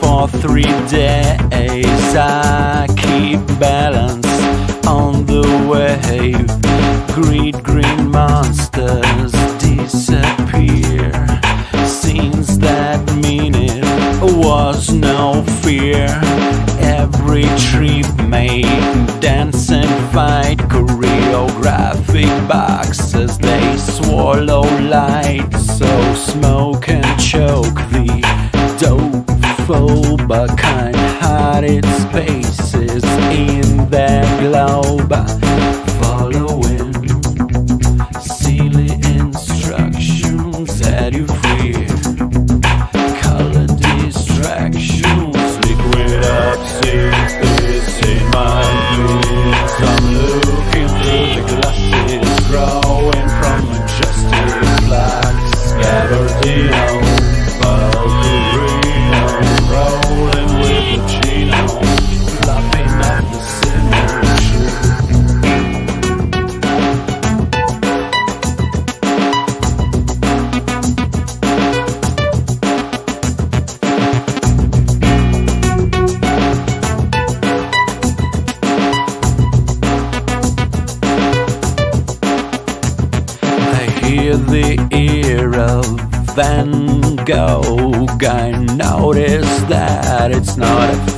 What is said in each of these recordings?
for three days. I keep balance on the wave. Greed green monsters disappear. Scenes that mean it was no fear. Every trip made dance and fight choreographic boxes they swallow light so smoke and choke the dope phoba kind hearted spaces in their globe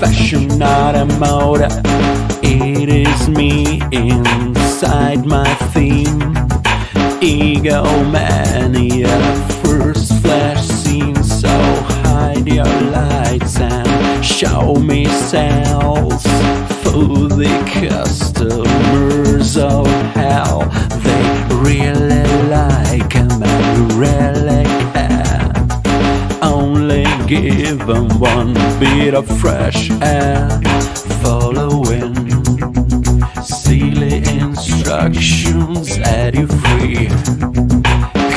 fashion, not a mode. It is me inside my theme. Egomania, first flash scene. So hide your lights and show me sales for the customers of Only give 'em one bit of fresh air. Following silly instructions at you free.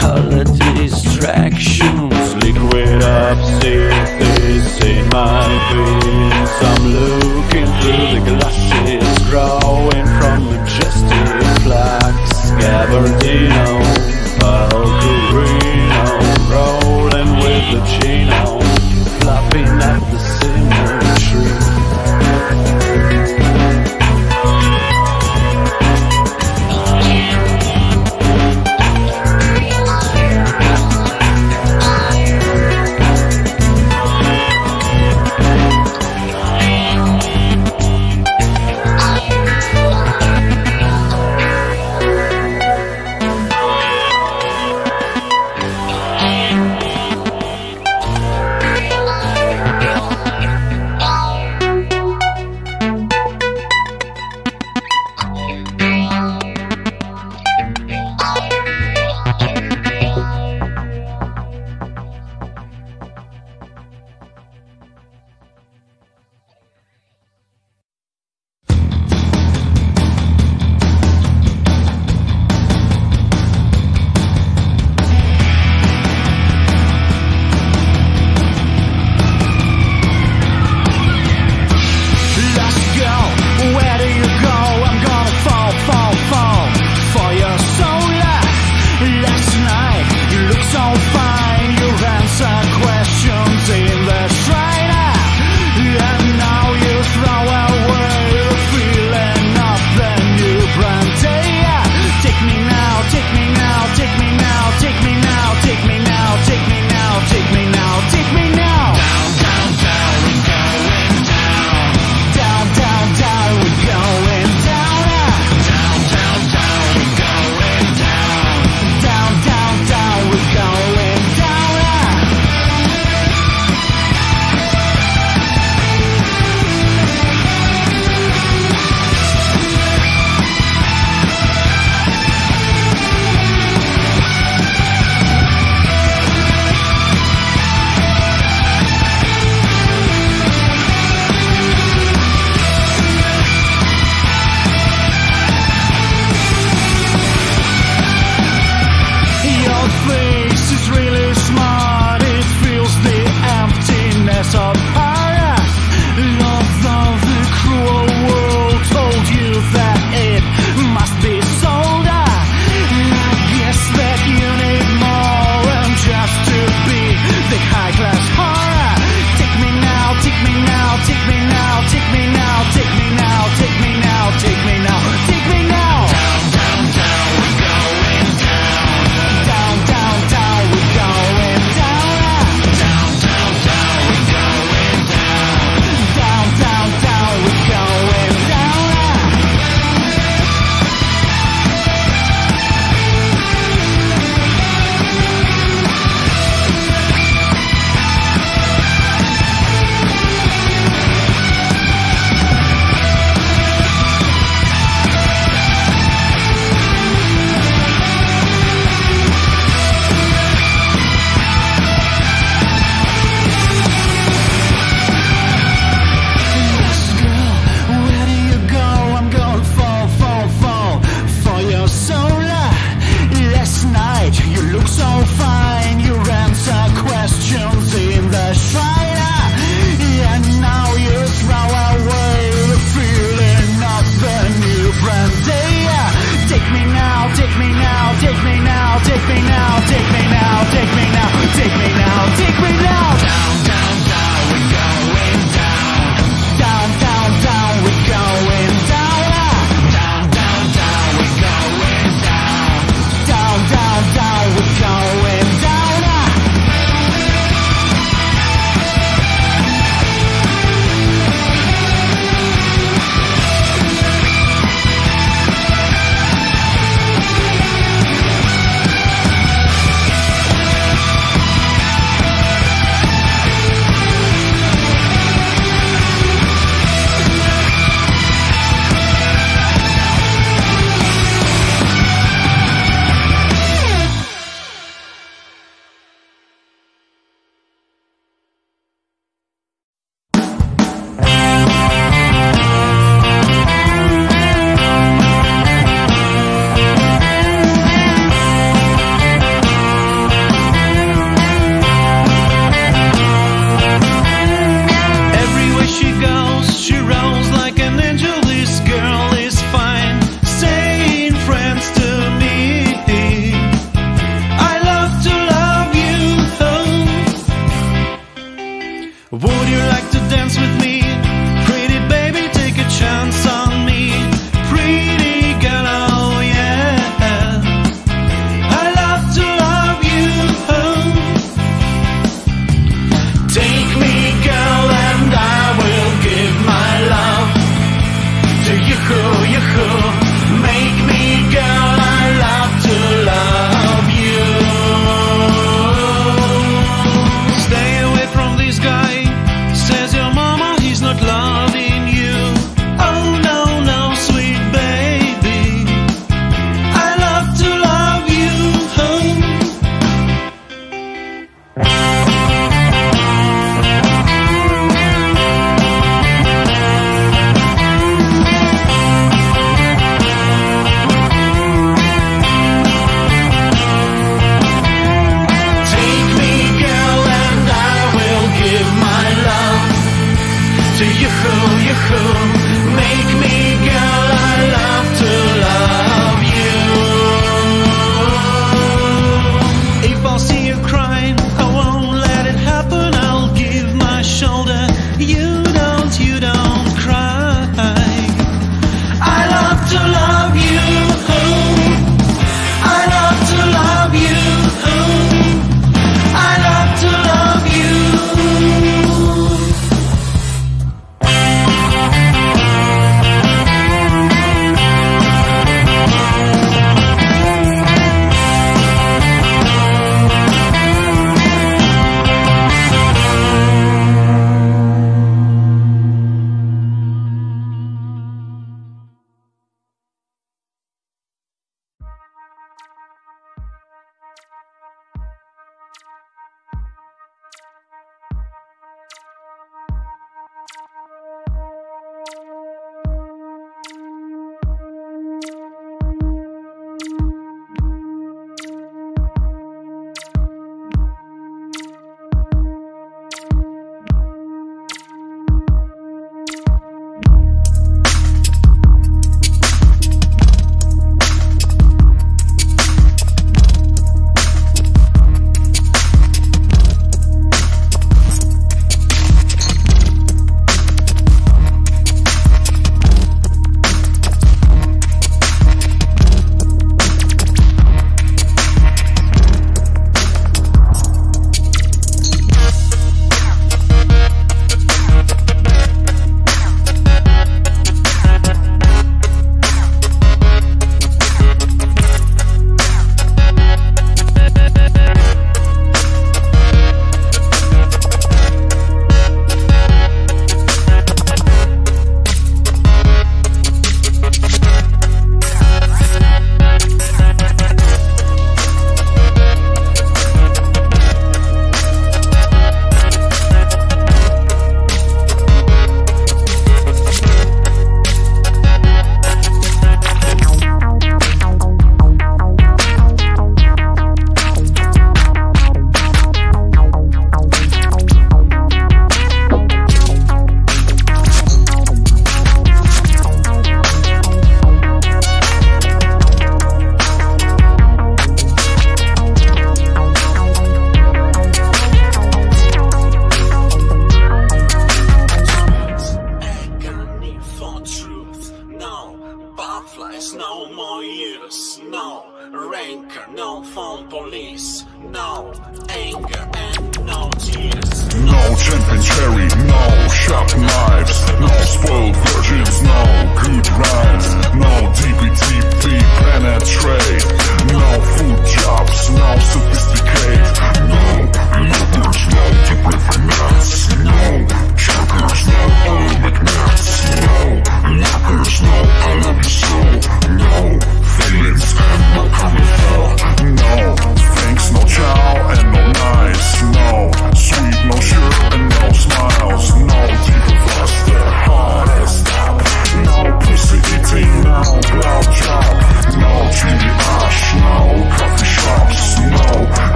Color distractions, liquid upstairs in my veins. I'm looking through the glasses, growing from majestic flax. Gabardino, Valkyrie, Would you like to dance with me?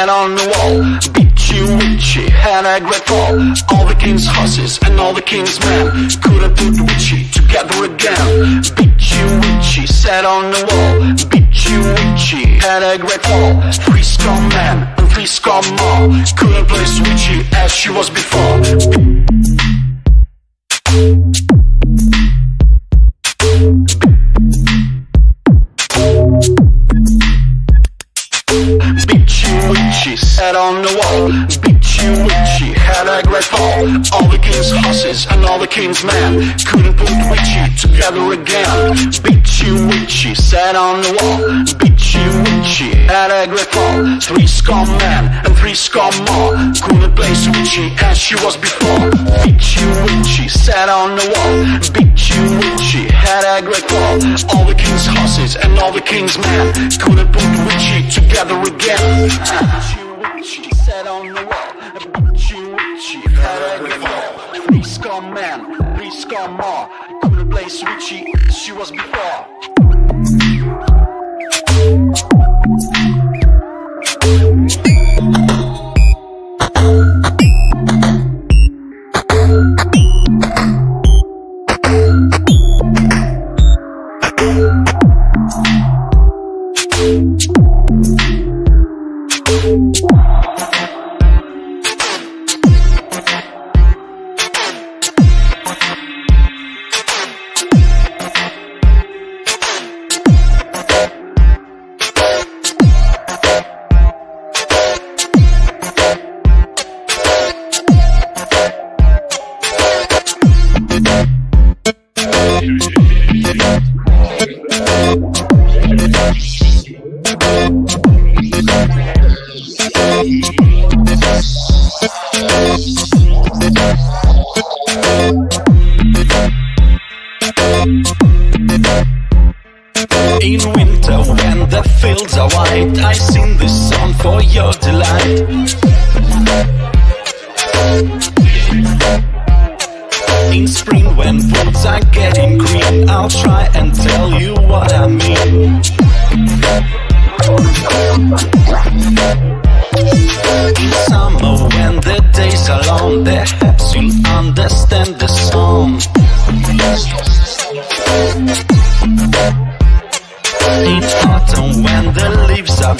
Sat on the wall. Bitchy witchy had a great fall. All the king's horses and all the king's men couldn't put witchy together again. Bitchy witchy sat on the wall. Bitchy witchy had a great fall. Three scum men and three scum more couldn't play witchy as she was before. Sat on the wall. Bitchy witchy had a great fall. All the king's horses and all the king's men couldn't put witchy together again. Bitchy witchy sat on the wall. Bitchy witchy had a great fall. Three scum men and three scum more couldn't place witchy as she was before. Bitchy witchy sat on the wall. Bitchy witchy had a great fall. All the king's horses and all the king's men couldn't put witchy together again. Three please come more couldn't place witchy as she was before. In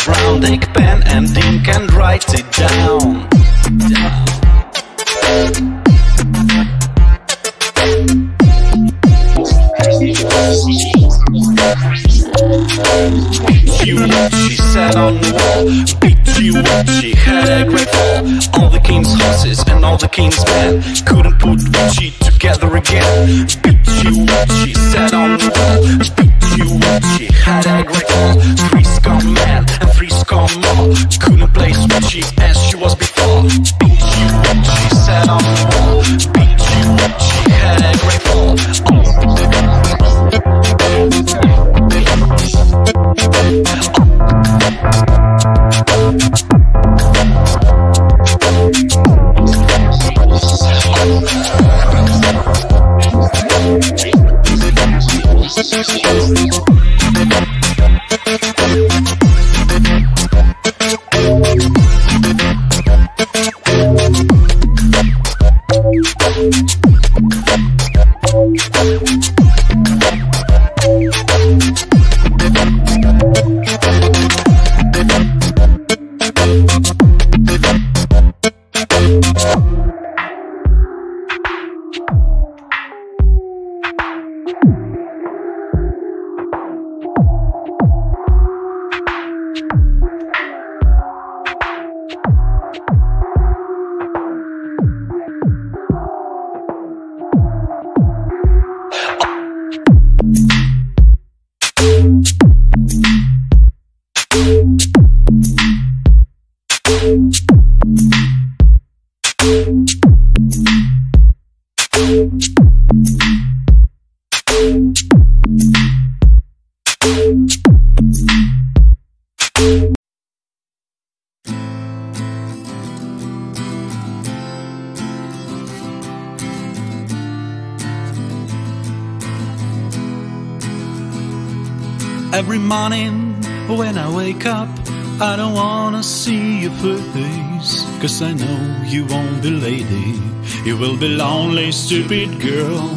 brown Take pen and ink and write it down. Bitchy witchy sat on the wall. Bitchy witchy had a great fall All the king's horses and all the king's men Couldn't put witchy together again. Bitchy witchy sat on the wall. Bitchy witchy had a great morning when I wake up, I don't wanna see your face. Cause I know you won't be lady. You will be lonely, stupid girl.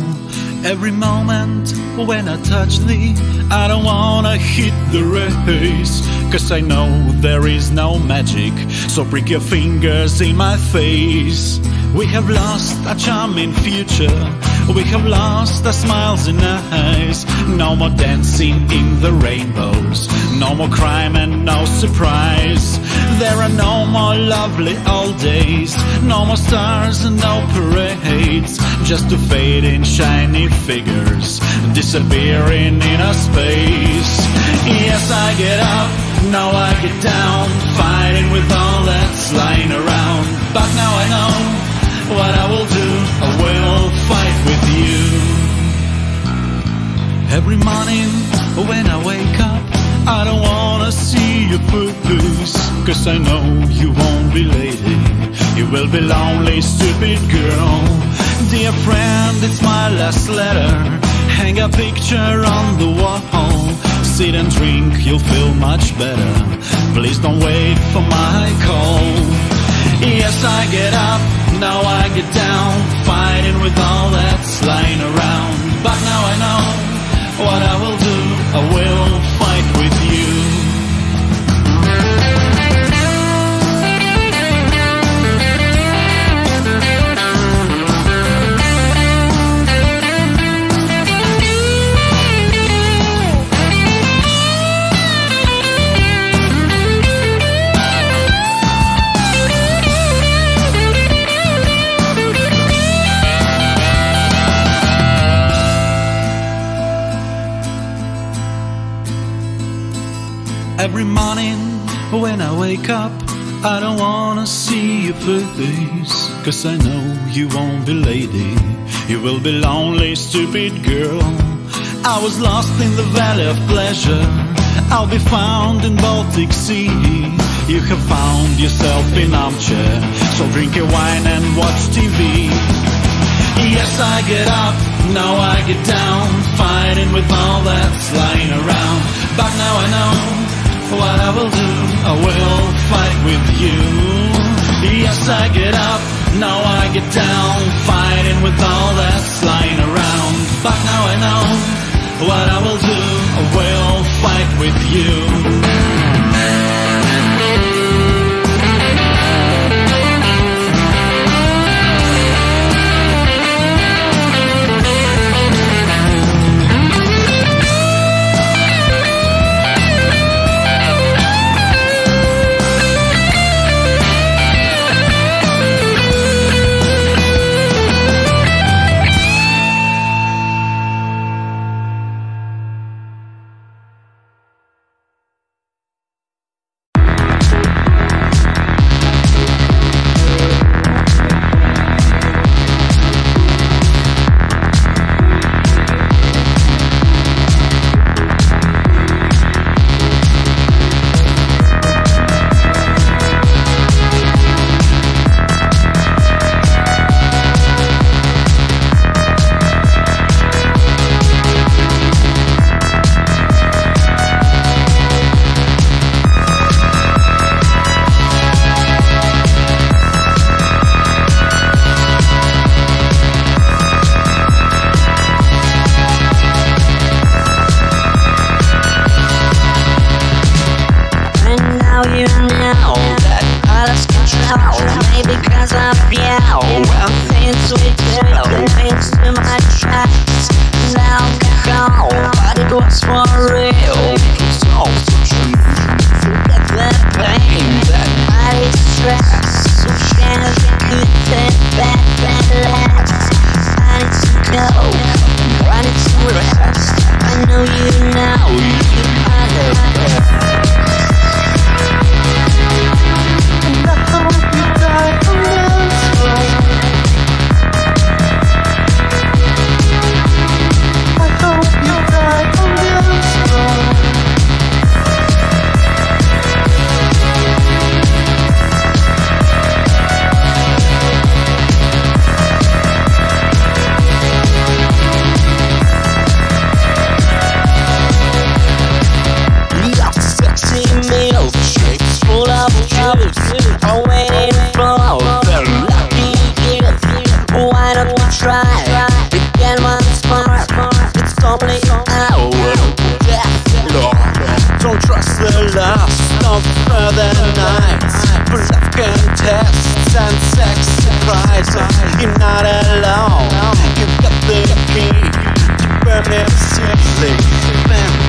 Every moment when I touch thee, I don't wanna hit the race. Cause I know there is no magic. So prick your fingers in my face. We have lost a charming future. We have lost our smiles in and eyes. No more dancing in the rainbows. No more crime and no surprise. There are no more lovely old days. No more stars and no parades. Just to fade in shiny figures disappearing in a space. Yes, I get up, now I get down, fighting with all that's lying around. But now I know what I will do. I will fight with you. Every morning when I wake up, I don't wanna see your face. Cause I know you won't be lady. You will be lonely, stupid girl. Dear friend, it's my last letter. Hang a picture on the wall. Sit and drink, you'll feel much better. Please don't wait for my call. Yes, I get up, now I get down, fighting with all that's lying be lonely, stupid girl. I was lost in the valley of pleasure. I'll be found in Baltic Sea. You have found yourself in armchair. So drink your wine and watch TV. Yes, I get up, now I get down, fighting with all that's lying around. But now I know what I will do, I will fight with you. Yes, I get up, now I get down, fighting with all that's lying around. But now I know what I will do, I will fight with you. of further nights. For Broken tests and sex surprises You're not alone. You've got the key to burn it simply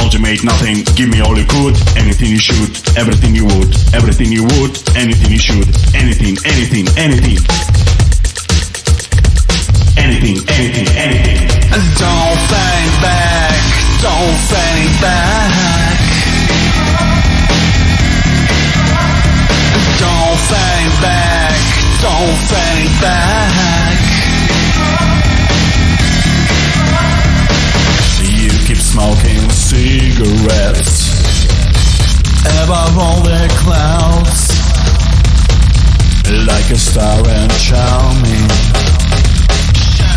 Ultimate nothing, give me all you could, anything you should, everything you would, everything you would, anything you should, anything, anything, anything. Anything, anything, anything. Don't think back, don't think back. Don't think back, don't think back. You keep smoking cigarettes above all the clouds, like a star and charming.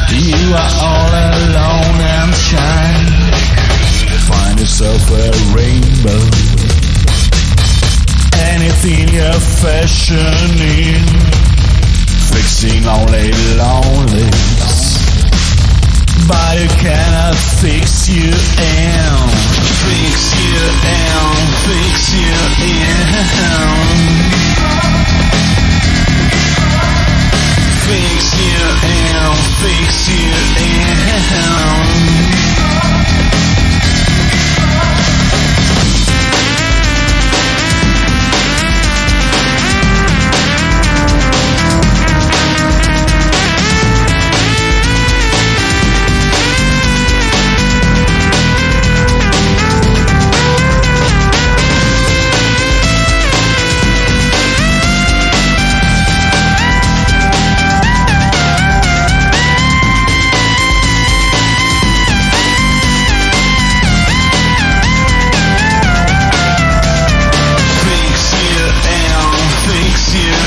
You are all alone and shine. Find yourself a rainbow. Anything you're fashioning, fixing only lonelies. But you cannot fix you in, fix you in, fix you in. Fix you in, fix you in.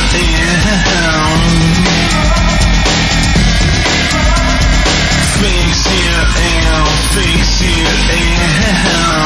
Fix it and fix it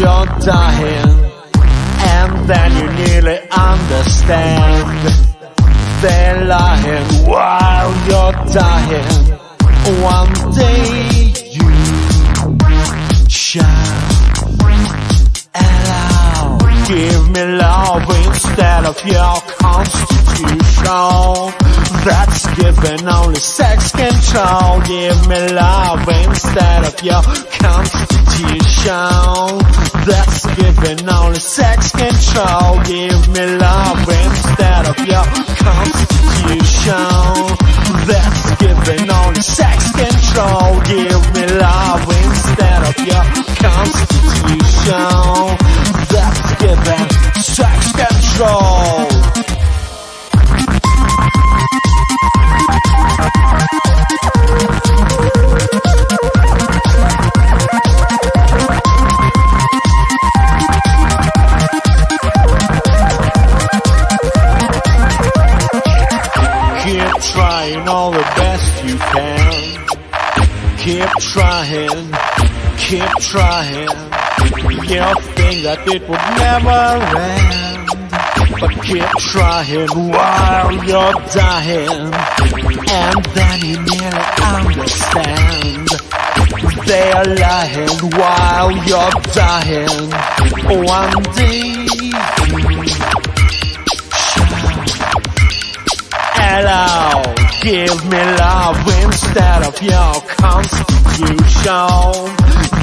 you're dying. And then you nearly understand. They're lying while you're dying. One day you shall. Give me love instead of your constitution. That's giving only sex control. Give me love instead of your constitution. That's giving only sex control. Give me love instead of your constitution. That's giving only sex control. Give me love instead of your constitution. Sex control. Keep trying all the best you can. Keep trying, keep trying. You think that it would never end. But keep trying while you're dying. And then you nearly understand. They're lying while you're dying. One day Hello, give me love instead of your constitution.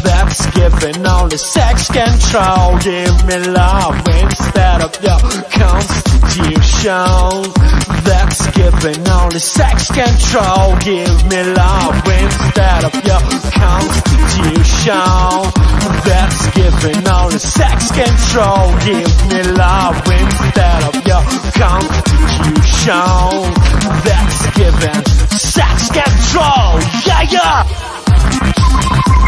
That's giving only sex control. Give me love instead of your constitution. That's giving only sex control. Give me love instead of your constitution. That's giving only sex control. Give me love instead of your constitution. That's giving sex control. Yeah, yeah.